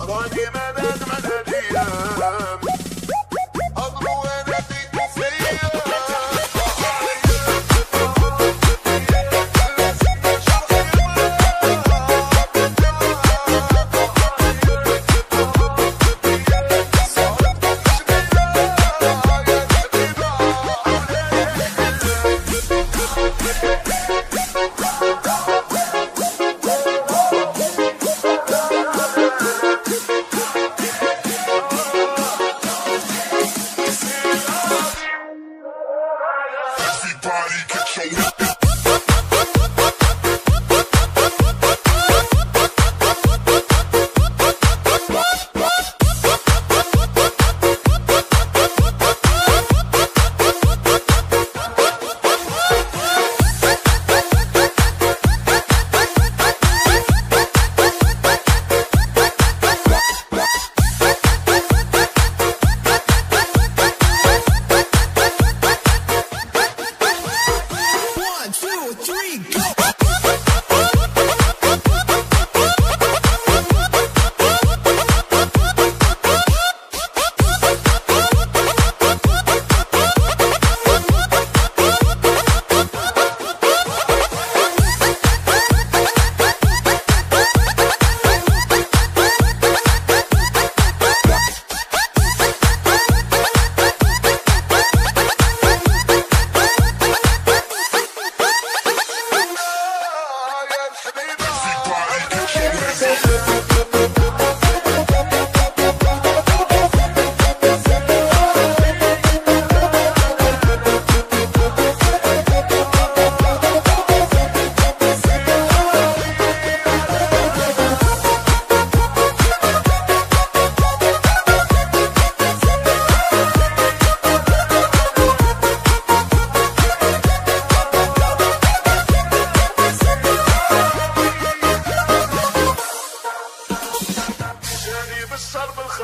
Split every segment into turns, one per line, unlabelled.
I'm gonna give you my. body, get your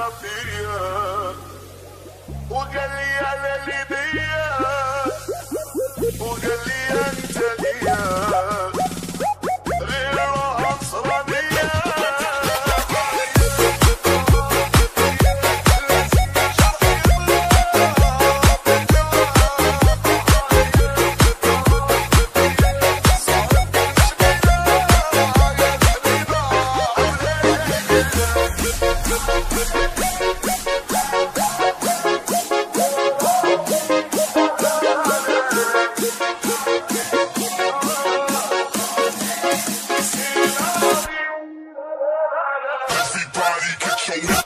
صفية وقال يا للي body, get your